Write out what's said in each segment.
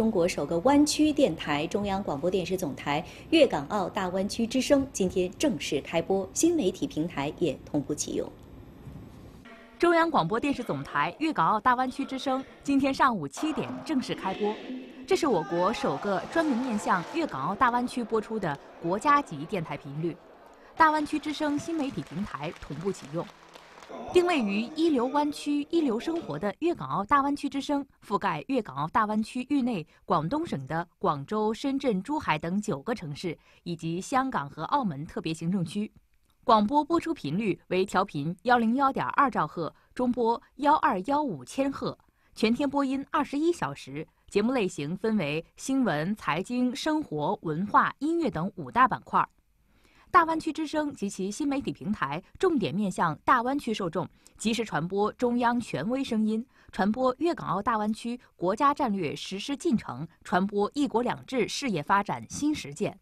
中国首个湾区电台——中央广播电视总台粤港澳大湾区之声今天正式开播，新媒体平台也同步启用。中央广播电视总台粤港澳大湾区之声今天上午七点正式开播，这是我国首个专门面向粤港澳大湾区播出的国家级电台频率，大湾区之声新媒体平台同步启用。定位于一流湾区、一流生活的粤港澳大湾区之声，覆盖粤港澳大湾区域内广东省的广州、深圳、珠海等九个城市，以及香港和澳门特别行政区。广播播出频率为调频幺零幺点二兆赫，中波幺二幺五千赫，全天播音二十一小时。节目类型分为新闻、财经、生活、文化、音乐等五大板块。大湾区之声及其新媒体平台重点面向大湾区受众，及时传播中央权威声音，传播粤港澳大湾区国家战略实施进程，传播“一国两制”事业发展新实践。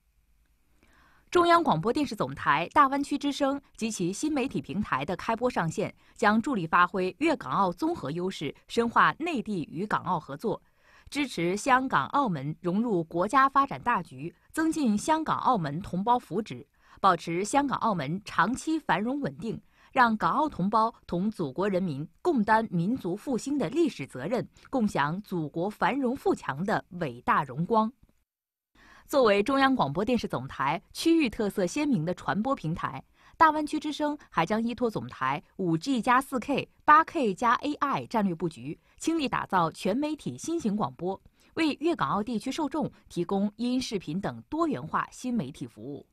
中央广播电视总台大湾区之声及其新媒体平台的开播上线，将助力发挥粤港澳综合优势，深化内地与港澳合作，支持香港、澳门融入国家发展大局，增进香港、澳门同胞福祉。保持香港、澳门长期繁荣稳定，让港澳同胞同祖国人民共担民族复兴的历史责任，共享祖国繁荣富强的伟大荣光。作为中央广播电视总台区域特色鲜明的传播平台，大湾区之声还将依托总台 5G 加 4K、8K 加 AI 战略布局，倾力打造全媒体新型广播，为粤港澳地区受众提供音视频等多元化新媒体服务。